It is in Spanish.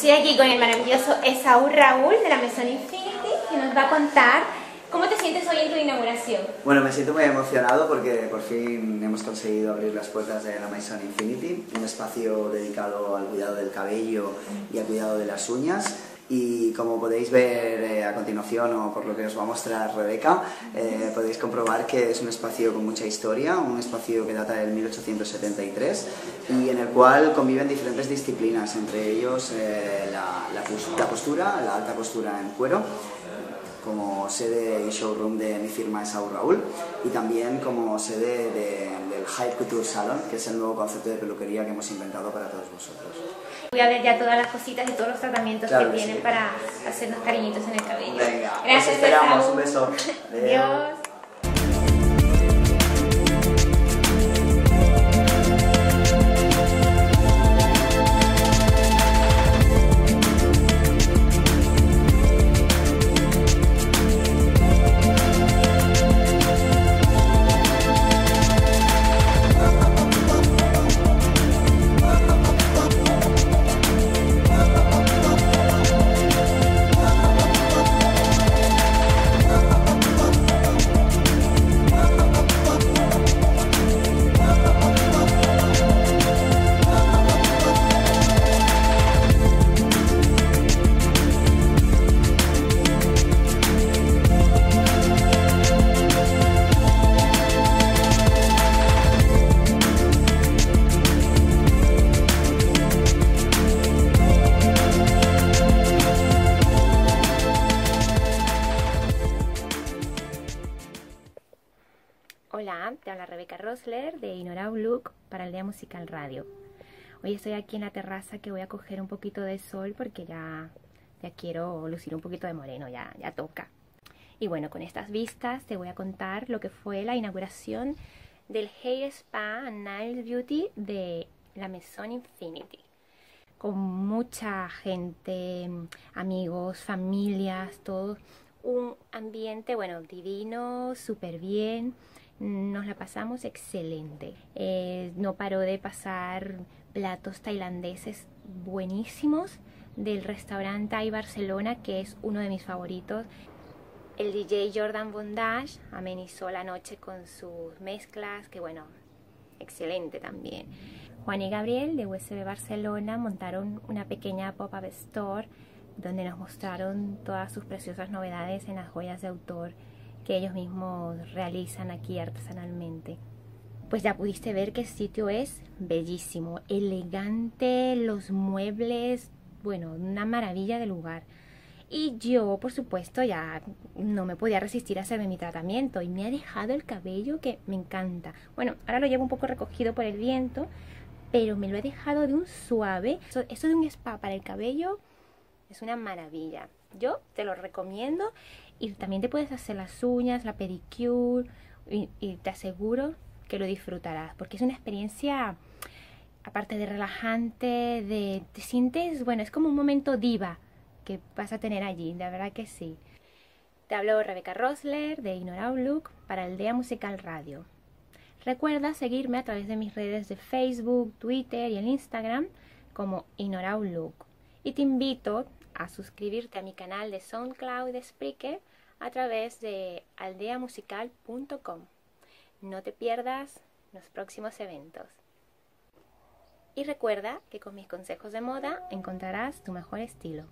Estoy aquí con el maravilloso Esaú Raúl de la Maison Infinity que nos va a contar cómo te sientes hoy en tu inauguración. Bueno, me siento muy emocionado porque por fin hemos conseguido abrir las puertas de la Maison Infinity, un espacio dedicado al cuidado del cabello y al cuidado de las uñas y como podéis ver eh, a continuación o por lo que os va a mostrar Rebeca, eh, podéis comprobar que es un espacio con mucha historia, un espacio que data del 1873 y en el cual conviven diferentes disciplinas, entre ellos eh, la, la, postura, la alta postura en cuero, como sede y showroom de mi firma es Raúl y también como sede del High Couture Salon, que es el nuevo concepto de peluquería que hemos inventado para todos vosotros. Voy a ver ya todas las cositas y todos los tratamientos que tienen para hacernos cariñitos en el cabello. Venga, Gracias, esperamos. Un beso. Adiós. Hola, te habla Rebeca Rosler de Inorau Look para Aldea Musical Radio. Hoy estoy aquí en la terraza que voy a coger un poquito de sol porque ya, ya quiero lucir un poquito de moreno, ya, ya toca. Y bueno, con estas vistas te voy a contar lo que fue la inauguración del Hair Spa and Nail Beauty de la Maison Infinity. Con mucha gente, amigos, familias, todo un ambiente, bueno, divino, súper bien nos la pasamos excelente. Eh, no paró de pasar platos tailandeses buenísimos del restaurante Thai Barcelona, que es uno de mis favoritos. El DJ Jordan Bondage amenizó la noche con sus mezclas, que bueno, excelente también. Juan y Gabriel de USB Barcelona montaron una pequeña pop-up store donde nos mostraron todas sus preciosas novedades en las joyas de autor que ellos mismos realizan aquí artesanalmente. Pues ya pudiste ver que el sitio es bellísimo, elegante, los muebles, bueno, una maravilla de lugar. Y yo, por supuesto, ya no me podía resistir a hacerme mi tratamiento y me ha dejado el cabello que me encanta. Bueno, ahora lo llevo un poco recogido por el viento, pero me lo he dejado de un suave. Eso, de un spa para el cabello es una maravilla. Yo te lo recomiendo y también te puedes hacer las uñas, la pedicure y, te aseguro que lo disfrutarás porque es una experiencia aparte de relajante, de te sientes, bueno, es como un momento diva que vas a tener allí, de verdad que sí. Te hablo Rebeca Rosler de Ignora Look para Aldea Musical Radio. Recuerda seguirme a través de mis redes de Facebook, Twitter y el Instagram como Ignora Look. Y te invito a suscribirte a mi canal de SoundCloud de a través de aldeamusical.com. No te pierdas los próximos eventos. Y recuerda que con mis consejos de moda encontrarás tu mejor estilo.